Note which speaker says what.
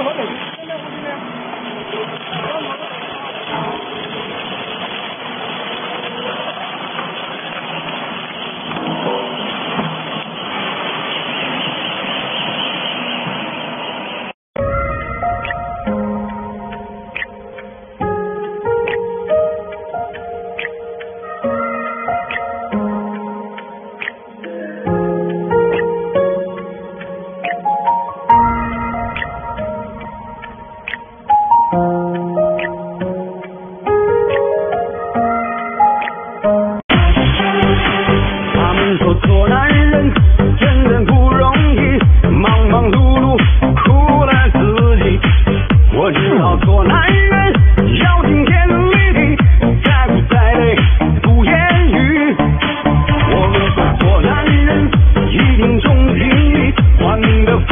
Speaker 1: Come on, baby.
Speaker 2: wonderful.